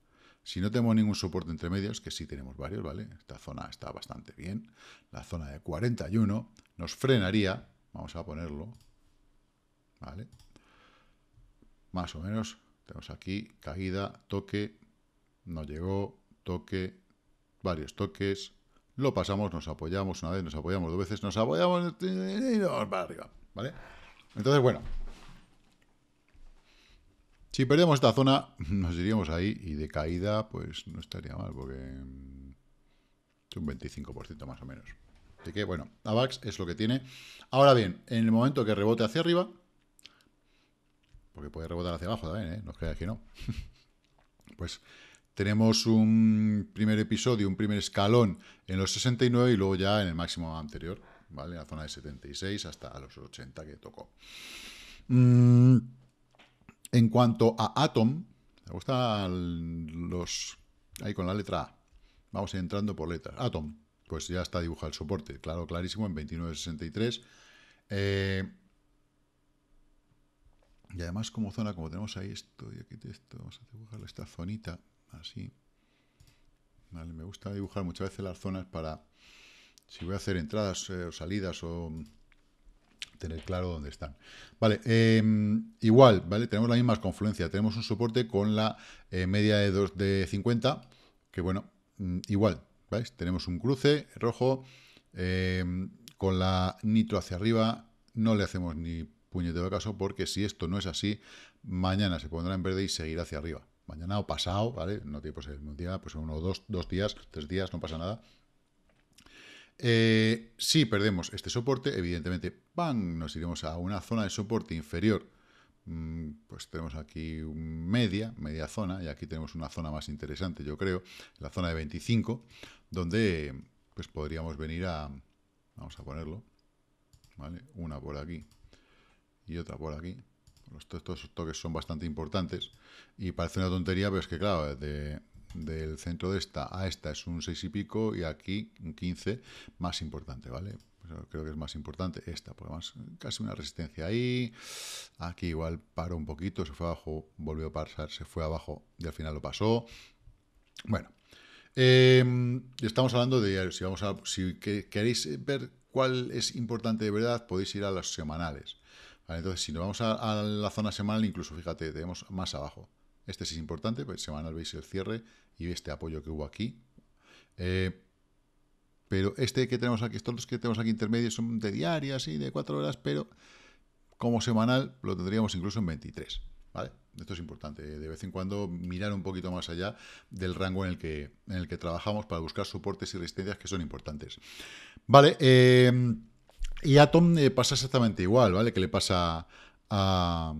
Si no tenemos ningún soporte entre medios, que sí tenemos varios, ¿vale? Esta zona está bastante bien. La zona de 41 nos frenaría. Vamos a ponerlo. ¿Vale? Más o menos. Tenemos aquí caída, toque, no llegó, toque, varios toques, lo pasamos, nos apoyamos una vez, nos apoyamos dos veces, nos apoyamos y nos para arriba, ¿vale? Entonces, bueno, si perdemos esta zona, nos iríamos ahí y de caída, pues no estaría mal, porque es un 25% más o menos. Así que, bueno, AVAX es lo que tiene. Ahora bien, en el momento que rebote hacia arriba, porque puede rebotar hacia abajo también, ¿eh? no creáis que no, pues tenemos un primer episodio, un primer escalón en los 69 y luego ya en el máximo anterior, ¿vale? En la zona de 76 hasta los 80 que tocó. Mm, en cuanto a Atom, me gustan los... Ahí con la letra A. Vamos entrando por letras. Atom, pues ya está dibujado el soporte, claro, clarísimo, en 29.63. Eh, y además como zona, como tenemos ahí esto y aquí esto, vamos a dibujar esta zonita así. me gusta dibujar muchas veces las zonas para, si voy a hacer entradas eh, o salidas o tener claro dónde están. Vale, em, igual, ¿vale? Tenemos la misma confluencia. Tenemos un soporte con la eh, media de, 2, de 50, que bueno, mm, igual, ¿veis? Tenemos un cruce rojo em, con la nitro hacia arriba. No le hacemos ni puñetero caso porque si esto no es así, mañana se pondrá en verde y seguirá hacia arriba mañana o pasado, ¿vale? No tiene ser un día, pues uno dos, dos días, tres días, no pasa nada. Eh, si perdemos este soporte, evidentemente, ¡pam! nos iremos a una zona de soporte inferior. Mm, pues tenemos aquí media, media zona, y aquí tenemos una zona más interesante, yo creo, la zona de 25, donde pues podríamos venir a, vamos a ponerlo, ¿vale? Una por aquí y otra por aquí, estos toques son bastante importantes y parece una tontería, pero es que claro, del centro de esta a esta es un 6 y pico y aquí un 15 más importante, ¿vale? Pues creo que es más importante esta, porque más casi una resistencia ahí, aquí igual paró un poquito, se fue abajo, volvió a pasar, se fue abajo y al final lo pasó. Bueno, em, estamos hablando de, si, vamos a, si queréis ver cuál es importante de verdad, podéis ir a los semanales entonces, si nos vamos a, la zona semanal, incluso fíjate, tenemos más abajo. Este sí es importante, pues semanal veis el cierre y este apoyo que hubo aquí. Eh, pero este que tenemos aquí, estos que tenemos aquí intermedios son de diarias y de cuatro horas, pero como semanal lo tendríamos incluso en 23. ¿vale? Esto es importante, de vez en cuando mirar un poquito más allá del rango en el que, en el que trabajamos para buscar soportes y resistencias que son importantes. Vale, eh, y a Tom eh, pasa exactamente igual, ¿vale? Que le pasa a,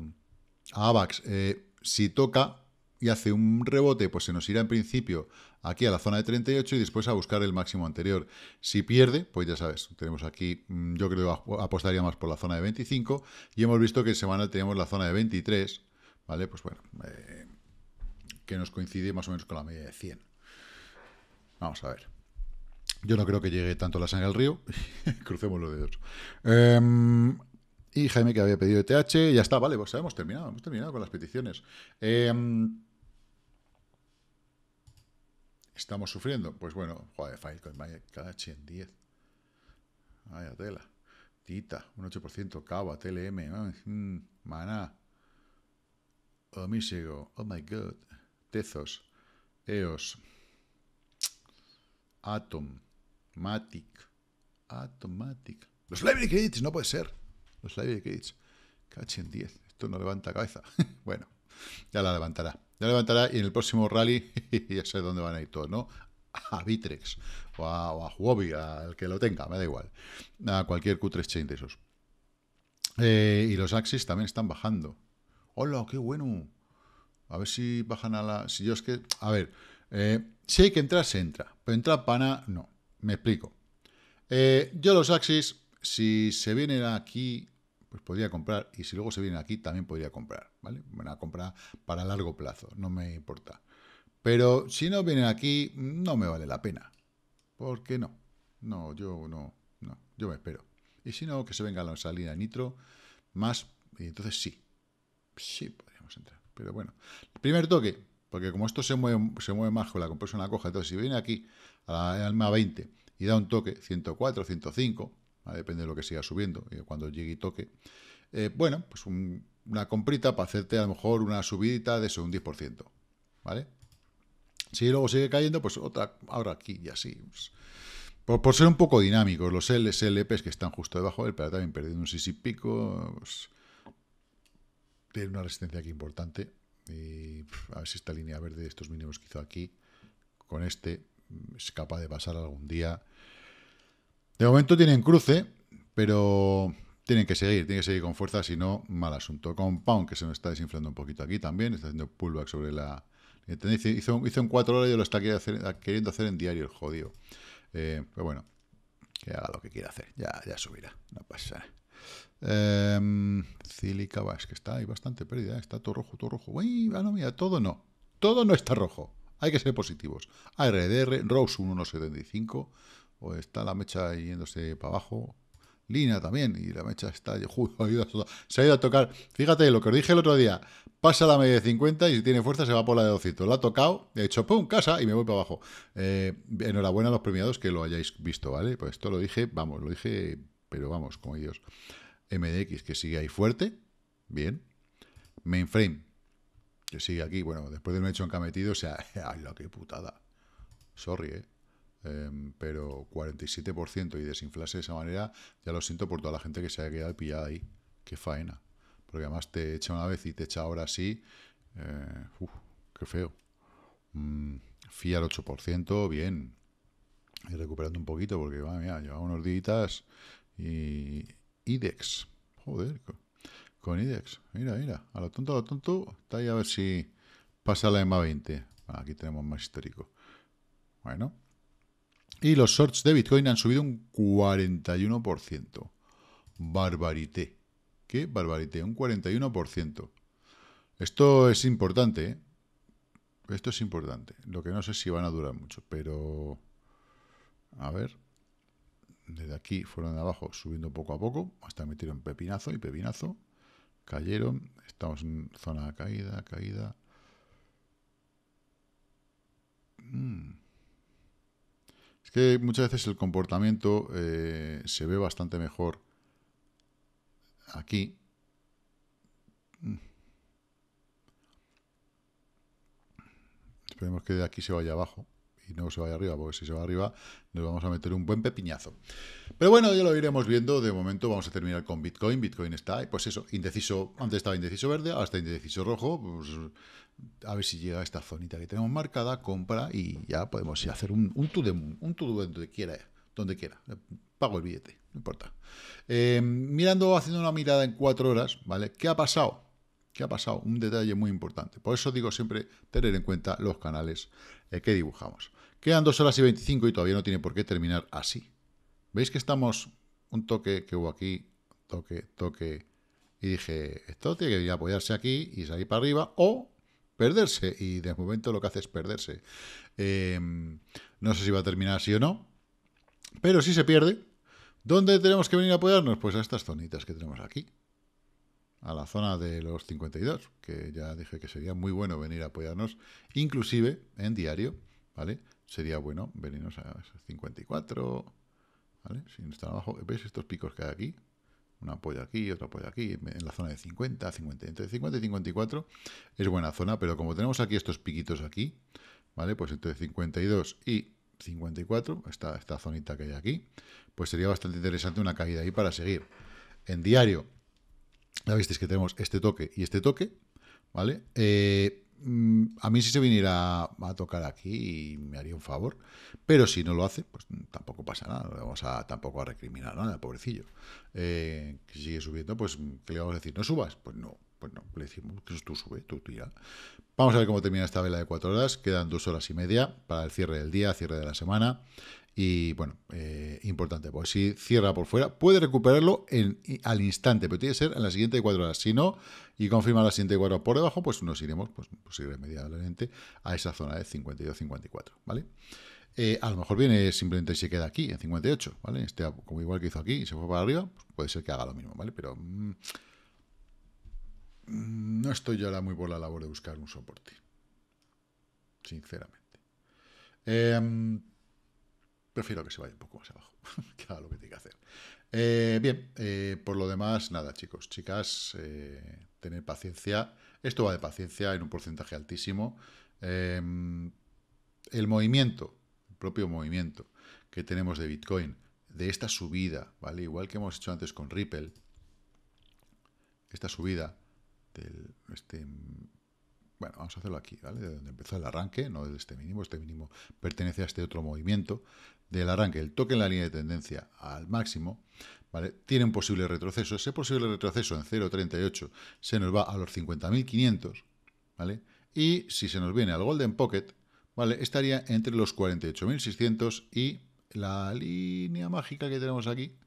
a Avax. Eh, si toca y hace un rebote, pues se nos irá en principio aquí a la zona de 38 y después a buscar el máximo anterior. Si pierde, pues ya sabes, tenemos aquí, mm, yo creo que apostaría más por la zona de 25 y hemos visto que en semana tenemos la zona de 23, ¿vale? Pues bueno, eh, que nos coincide más o menos con la media de 100. Vamos a ver. Yo no creo que llegue tanto la sangre al río. Crucemos los dedos. Em, y Jaime que había pedido ETH, ya está, vale, pues hemos terminado, hemos terminado con las peticiones. Em, estamos sufriendo. Pues bueno, joder, Filecoin, cada en 10. Vaya tela. Tita, un 8%, Cava, TLM, mm, Maná, Omisigo, oh my god, Tezos, EOS, Atom, Matic, Atomatic. Los Library Credits, no puede ser. Los Library Credits. en 10. Esto no levanta cabeza. bueno, ya la levantará. Ya levantará y en el próximo rally ya sé dónde van a ir todos, ¿no? A Bitrex o a, o al que lo tenga, me da igual. A cualquier Q3 chain de esos. Eh, y los Axis también están bajando. ¡Hola, qué bueno! A ver si bajan a la... Si yo es que... A ver, eh, si hay que entrar, se entra. Pero entrar pana, no. Me explico. Eh, yo los Axis, si se vienen aquí, pues podría comprar. Y si luego se vienen aquí, también podría comprar. ¿Vale? Una compra para largo plazo, no me importa. Pero si no vienen aquí, no me vale la pena. ¿Por qué no? No, yo no, no, yo me espero. Y si no, que se venga la salida nitro, más, y entonces sí. Sí, podríamos entrar. Pero bueno, primer toque, porque como esto se mueve, se mueve más con la compresión la coja, entonces si viene aquí a la alma 20 y da un toque, 104, 105, depende de lo que siga subiendo, y cuando llegue y toque, eh, bueno, pues una comprita para hacerte a lo mejor una subidita de un 10%, ¿vale? Si luego sigue cayendo, pues otra, ahora aquí y así. Pues, por, ser un poco dinámicos, los LSLPs que están justo debajo del, pero también perdiendo un 6 y pico, pues, tiene una resistencia aquí importante. Y a ver si esta línea verde de estos mínimos que hizo aquí, con este, es capaz de pasar algún día. De momento tienen cruce, pero tienen que seguir, tienen que seguir con fuerza, si no, mal asunto. Compound, que se me está desinflando un poquito aquí también, está haciendo pullback sobre la... Hizo, hizo en cuatro horas y lo está queriendo hacer en diario el jodido. Eh, pero bueno, que haga lo que quiera hacer, ya, ya subirá, no pasa nada. Eh, es que está ahí bastante pérdida, ¿eh? está todo rojo, todo rojo. Uy, ah, mira, todo no, todo no está rojo. Hay que ser positivos. ARDR, Rose 1.75, o está la mecha yéndose para abajo. Lina también, y la mecha está. se ha ido a tocar. Fíjate lo que os dije el otro día. Pasa la media de 50 y si tiene fuerza se va por la de 200. La ha tocado, he hecho pum, casa y me voy para abajo. Eh, enhorabuena a los premiados que lo hayáis visto, ¿vale? Pues esto lo dije, vamos, lo dije, pero vamos, como ellos. MDX que sigue ahí fuerte, bien. Mainframe que sigue aquí, bueno, después del hecho en que ha metido, o sea, ¡ay, la que putada! Sorry, ¿eh? Em, pero 47% y desinflase de esa manera, ya lo siento por toda la gente que se haya quedado pillada ahí. Qué faena. Porque además te echa una vez y te echa ahora sí. Eh, uf, qué feo. Mm, FIA al 8%, bien. Y recuperando un poquito porque, madre mía, lleva unos días y IDEX. Joder, con IDEX. Mira, mira, a lo tonto, a lo tonto, está ahí a ver si pasa la EMA 20. Aquí tenemos más histórico. Bueno. Y los shorts de Bitcoin han subido un 41%. Barbarité. ¿Qué? Barbarité, un 41%. Esto es importante, ¿eh? Esto es importante. Lo que no sé si van a durar mucho, pero... A ver. Desde aquí fueron de abajo subiendo poco a poco hasta metieron pepinazo y pepinazo cayeron, estamos en zona de caída, caída. Mm. Es que muchas veces el comportamiento eh, se ve bastante mejor aquí. Mm. Esperemos que de aquí se vaya abajo y no se vaya arriba, porque si se va arriba nos vamos a meter un buen pepinazo. Pero bueno, ya lo iremos viendo. De momento vamos a terminar con Bitcoin. Bitcoin está, pues eso, indeciso. Antes estaba indeciso verde, está indeciso rojo. Pues a ver si llega a esta zonita que tenemos marcada, compra y ya podemos ir a hacer un, un to un to donde quiera, donde quiera. Pago el billete, no importa. Eh, mirando, haciendo una mirada en cuatro horas, ¿vale? ¿Qué ha pasado? ¿Qué ha pasado? Un detalle muy importante. Por eso digo siempre tener en cuenta los canales eh, que dibujamos. Quedan 2 horas y 25 y todavía no tiene por qué terminar así. ¿Veis que estamos un toque que hubo aquí, toque, toque, y dije, esto tiene que apoyarse aquí y salir para arriba o perderse. Y de momento lo que hace es perderse. Em, no sé si va a terminar así o no, pero si se pierde, ¿dónde tenemos que venir a apoyarnos? Pues a estas zonitas que tenemos aquí. A la zona de los 52, que ya dije que sería muy bueno venir a apoyarnos, inclusive en diario, ¿vale? Sería bueno venirnos a 54, ¿vale? Si no están abajo, ¿ves estos picos que hay aquí? Un apoyo aquí, otro apoyo aquí, en la zona de 50, 50, entre 50 y 54 es buena zona, pero como tenemos aquí estos piquitos aquí, ¿vale? Pues entre 52 y 54, esta, esta zonita que hay aquí, pues sería bastante interesante una caída ahí para seguir. En diario, ya visteis que tenemos este toque y este toque, ¿vale? Eh, a mí si se viniera a tocar aquí me haría un favor, pero si no lo hace, pues tampoco pasa nada, no vamos a tampoco a recriminar nada, pobrecillo. Eh, que sigue subiendo, pues ¿qué le vamos a decir? ¿No subas? Pues no, pues no, le decimos que tú sube, tú tira. Vamos a ver cómo termina esta vela de cuatro horas, quedan dos horas y media para el cierre del día, cierre de la semana. Y bueno, eh, importante, pues si cierra por fuera, puede recuperarlo en, al instante, pero tiene que ser en la siguiente cuatro horas. Si no, y confirma la siguiente cuatro horas por debajo, pues nos iremos pues, pues irremediablemente a esa zona de 52-54, ¿vale? Eh, a lo mejor viene simplemente y queda aquí, en 58, ¿vale? Este, como igual que hizo aquí y se fue para arriba, pues puede ser que haga lo mismo, ¿vale? Pero mm, mm, no estoy yo ahora muy por la labor de buscar un soporte, sinceramente. Eh, prefiero que se vaya un poco más abajo, que haga lo que tiene que hacer. Eh, bien, eh, por lo demás, nada, chicos, chicas, eh, tener paciencia. Esto va de paciencia en un porcentaje altísimo. Em, el movimiento, el propio movimiento que tenemos de Bitcoin, de esta subida, ¿vale? Igual que hemos hecho antes con Ripple, esta subida del este bueno, vamos a hacerlo aquí, ¿vale? De donde empezó el arranque, no desde este mínimo, este mínimo pertenece a este otro movimiento. Del arranque, el toque en la línea de tendencia al máximo, ¿vale? Tiene un posible retroceso. Ese posible retroceso en 0.38 se nos va a los 50.500, ¿vale? Y si se nos viene al Golden Pocket, ¿vale? Estaría entre los 48.600 y la línea mágica que tenemos aquí,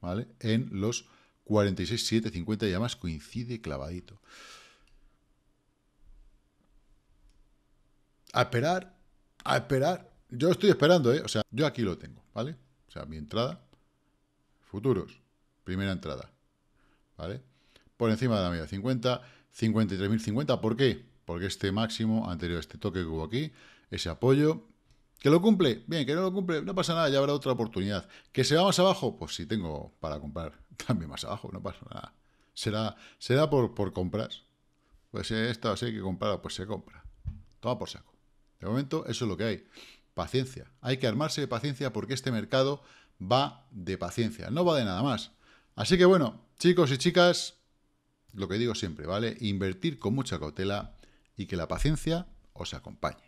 ¿vale? En los 46.750 y además coincide clavadito. a esperar, a esperar. Yo estoy esperando, ¿eh? O sea, yo aquí lo tengo, ¿vale? O sea, mi entrada, futuros, primera entrada, ¿vale? Por encima de la media 50, 53.050, ¿por qué? Porque este máximo anterior, este toque que hubo aquí, ese apoyo, ¿que lo cumple? Bien, que no lo cumple, no pasa nada, ya habrá otra oportunidad. ¿Que se va más abajo? Pues si tengo para comprar también más abajo, no pasa nada. Será, será por, por compras. Pues esto así hay que comprar, pues se compra. Toma por saco. De momento, eso es lo que hay. Paciencia. Hay que armarse de paciencia porque este mercado va de paciencia, no va de nada más. Así que bueno, chicos y chicas, lo que digo siempre, ¿vale? Invertir con mucha cautela y que la paciencia os acompañe.